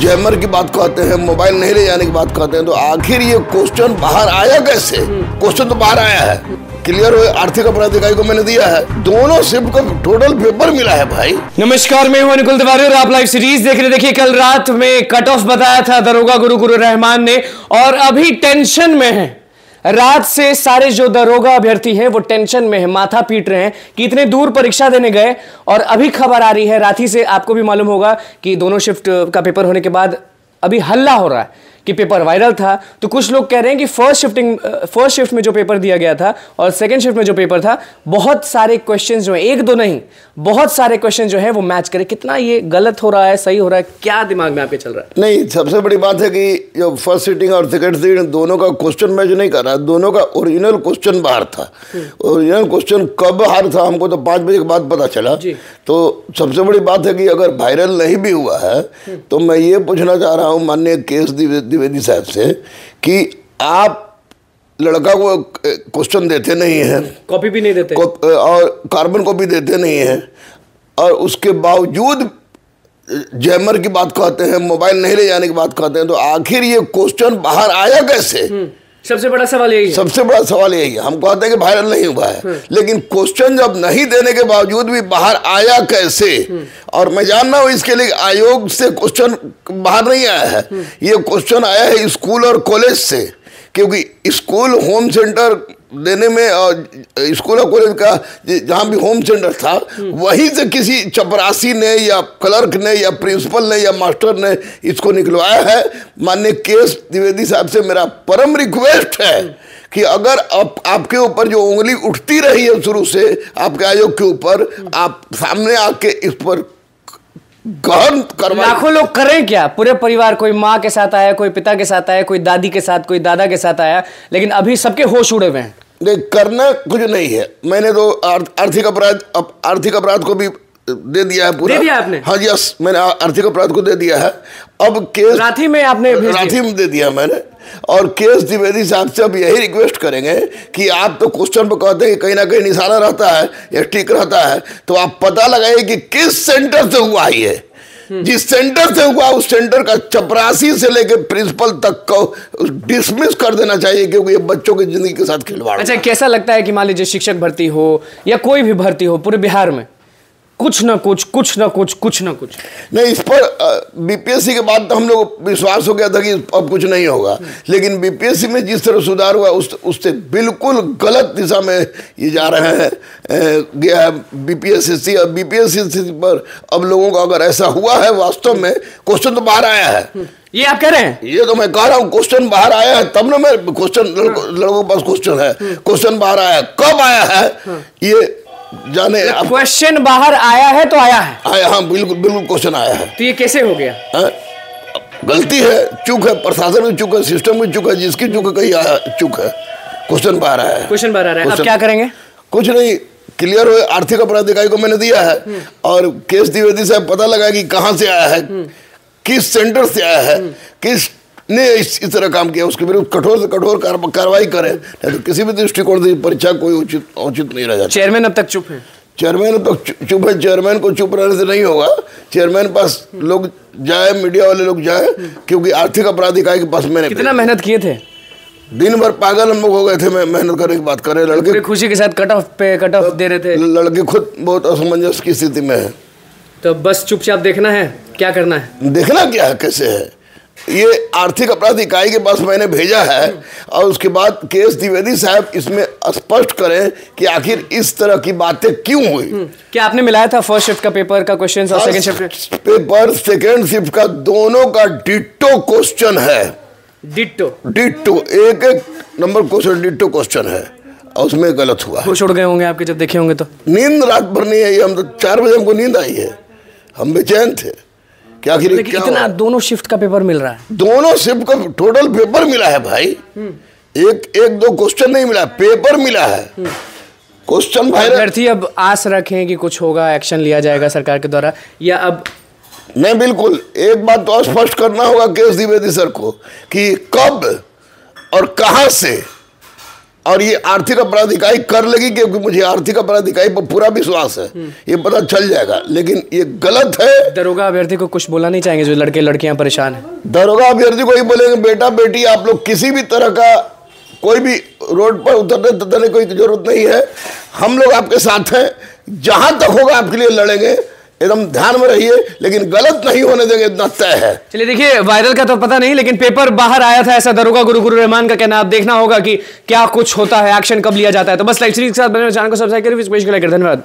Jammer की बात कहते हैं, मोबाइल नहीं ले जाने की बात कहते हैं तो आखिर ये क्वेश्चन बाहर आया कैसे? क्वेश्चन तो बाहर आया है। क्लियर हुए? आर्थिक अपराध इकाई को मैंने दिया है। दोनों शिफ्ट को टोटल पेपर मिला है भाई। नमस्कार, मैं हूँ अनुकुल तिवारी और आप लाइव सीरीज़ देख रहे देखिए, कल रात में कट ऑफ़ बताया था दरोगा गुरु गुरु रहमान ने और अभी टेंशन में है। रात से सारे जो दरोगा अभ्यर्थी हैं, वो टेंशन में है, माथा पीट रहे हैं कि इतने दूर परीक्षा देने गए और अभी खबर आ रही है, रात से आपको भी मालूम होगा कि दोनों शिफ्ट का पेपर होने के बाद अभी हल्ला हो रहा है। कि पेपर वायरल था तो कुछ लोग कह रहे हैं कि फ़र्स्ट शिफ्टिंग फ़र्स्ट शिफ्ट में जो पेपर दिया गया था और सेकंड शिफ्ट में जो पेपर था बहुत सारे क्वेश्चंस जो हैं एक दो नहीं बहुत सारे क्वेश्चन जो है वो मैच करे। कितना ये गलत हो रहा है सही हो रहा है क्या दिमाग में आपके चल रहा है? नहीं सबसे बड़ी बात है कि जो फ़र्स्ट सीटिंग और सेकंड सीटिंग दोनों का क्वेश्चन मैच नहीं कर रहा दोनों का ओरिजिनल क्वेश्चन बाहर था। ओरिजिनल क्वेश्चन कब हार था हमको तो पाँच बजे के बाद पता चला। तो सबसे बड़ी बात है कि अगर वायरल नहीं भी हुआ है तो मैं ये पूछना चाह रहा हूँ माननीय केस द्विवेदी साहब से कि आप लड़का को क्वेश्चन देते नहीं हैं। कॉपी भी नहीं देते। और कार्बन कॉपी देते नहीं हैं। और उसके बावजूद जैमर की बात कहते हैं मोबाइल नहीं ले जाने की बात कहते हैं तो आखिर ये क्वेश्चन बाहर आया कैसे? सबसे बड़ा सवाल यही है। सबसे बड़ा सवाल यही है। हम कहते हैं कि वायरल नहीं हुआ है। लेकिन क्वेश्चन जब नहीं देने के बावजूद भी बाहर आया कैसे? और मैं जानना रहा हूँ इसके लिए आयोग से क्वेश्चन बाहर नहीं आया है। ये क्वेश्चन आया है स्कूल और कॉलेज से। क्योंकि स्कूल होम सेंटर देने में स्कूल और कॉलेज का जहाँ भी होम सेंटर था, वहीं से किसी चपरासी ने या क्लर्क ने या प्रिंसिपल ने या मास्टर ने इसको निकलवाया है। माननीय केस द्विवेदी साहब से मेरा परम रिक्वेस्ट है कि अगर आप आपके ऊपर जो उंगली उठती रही है शुरू से, आपके आयोग के ऊपर, आप सामने आके इस पर लाखों लोग करें क्या? पूरे परिवार, कोई माँ के साथ आया, कोई पिता के साथ आया, कोई दादी के साथ, कोई दादा के साथ आया, लेकिन अभी सबके होश उड़े हुए हैं। नहीं करना कुछ नहीं है। मैंने तो आर्थिक अपराध आर्थिक अपराध को भी दे दिया है पूरा। दे दिया आपने? हाँ यस मैंने आर्थिक अपराध को दे दिया है। अब केस ही में आपने। राथी में दे दिया मैंने। और केस द्विवेदी साहब से अब यही रिक्वेस्ट करेंगे कि आप तो क्वेश्चन पर कहते हैं कि कहीं ना कहीं निशाना रहता है या ठीक रहता है तो आप पता लगाइए कि किस सेंटर से हुआ है जिस सेंटर से हुआ उस सेंटर का चपरासी से लेकर प्रिंसिपल तक को डिसमिस कर देना चाहिए क्योंकि ये बच्चों की ज़िंदगी के साथ खिलवाड़ अच्छा कैसा लगता है कि मान लीजिए शिक्षक भर्ती हो या कोई भी भर्ती हो पूरे बिहार में? कुछ ना कुछ कुछ ना कुछ कुछ ना कुछ। नहीं इस पर बीपीएससी के बाद तो हम लोग विश्वास हो गया था कि अब कुछ नहीं होगा। लेकिन बीपीएससी में जिस तरह सुधार हुआ उस उससे बिल्कुल गलत दिशा में ये जा रहे हैं। गया है बीपीएससी और बीपीएससी पर अब लोगों का अगर ऐसा हुआ है वास्तव में क्वेश्चन तो बाहर आया है। ये आप कह रहे हैं? ये तो मैं कह रहा हूँ क्वेश्चन बाहर आया है तब ना मैं क्वेश्चन लड़कों लड़कों के पास क्वेश्चन है। क्वेश्चन बाहर आया कब आया है? ये जाने क्वेश्चन बाहर आया है तो आया है। आया हाँ बिल्कुल बिल्कुल क्वेश्चन आया है। तो ये कैसे हो गया? हाँ? गलती है चूक है प्रशासन की चूक है सिस्टम की चूक है जिसकी चूक है कहीं आया चूक है। क्वेश्चन बाहर आया है। क्वेश्चन बाहर आ रहा है। अब क्या करेंगे? कुछ नहीं क्लियर हो आर्थिक अपराध इकाई को मैंने दिया है। और केस द्विवेदी साहब पता लगा कि कहाँ से आया है किस सेंटर से आया है किस ने इस, इस तरह काम किया उसके विरुद्ध कठोर से कठोर कार्रवाई करें नहीं तो किसी भी दृष्टिकोण से परीक्षा कोई उचित उचित नहीं रह जाता। चेयरमैन अब तक चुप है? चेयरमैन तो चुप है चेयरमैन को चुप रहने से नहीं होगा। चेयरमैन पास लोग जाए मीडिया वाले लोग जाए क्योंकि आर्थिक अपराध इकाई के पास मैंने कितना मेहनत किए थे? दिन भर पागल हम लोग हो गए थे मैं मेहनत करने की बात कर रहे लड़के खुशी के साथ कट ऑफ़ पे कट ऑफ़ दे रहे थे। लड़के खुद बहुत असमंजस की स्थिति में है। तो बस चुपचाप देखना है क्या करना है? देखना क्या है कैसे है? ये आर्थिक अपराध इकाई के पास मैंने भेजा है और उसके बाद केस द्विवेदी साहब इसमें स्पष्ट करें कि आखिर इस तरह की बातें क्यों हुई? क्या आपने मिलाया था फ़र्स्ट शिफ्ट का पेपर का क्वेश्चन और second shift paper second shift का दोनों का डिट्टो क्वेश्चन है। डिट्टो डिट्टो एक एक नंबर क्वेश्चन डिट्टो क्वेश्चन है। और उसमें गलत हुआ होश उड़ गए होंगे आपके जब देखे होंगे तो। नींद रात भर नहीं आई हम तो चार बजे हमको नींद आई है। हम बेचैन थे। कि आखिर क्या इतना? दोनों शिफ्ट का पेपर मिल रहा है। दोनों शिफ्ट का टोटल पेपर मिला है भाई। एक एक दो क्वेश्चन नहीं मिला पेपर मिला है। क्वेश्चन भाई अभ्यर्थी अब आस रखें कि कुछ होगा एक्शन लिया जाएगा सरकार के द्वारा या अब नहीं बिल्कुल। एक बात तो स्पष्ट करना होगा केस द्विवेदी सर को कि कब और कहाँ से और ये आर्थिक अपराध इकाई कर लेगी क्योंकि मुझे आर्थिक अपराध इकाई पर पूरा विश्वास है। ये पता चल जाएगा। लेकिन ये गलत है। दरोगा अभ्यर्थी को कुछ बोला नहीं चाहेंगे जो लड़के लड़कियाँ परेशान है। दरोगा अभ्यर्थी को ही बोलेंगे बेटा बेटी आप लोग किसी भी तरह का कोई भी रोड पर उतरने उतरने कोई ज़रूरत नहीं है। हम लोग आपके साथ हैं। जहाँ तक होगा आपके लिए लड़ेंगे। एकदम ध्यान में रहिए, लेकिन गलत नहीं होने देंगे, इतना तय है। चलिए देखिए वायरल का तो पता नहीं, लेकिन पेपर बाहर आया था ऐसा, दरोगा गुरु गुरु रहमान का, कहना, आप देखना होगा कि क्या कुछ होता है एक्शन कब लिया जाता है। तो बस लाइव सीरीज़ के साथ बने चैनल को सब्सक्राइब विश धन्यवाद।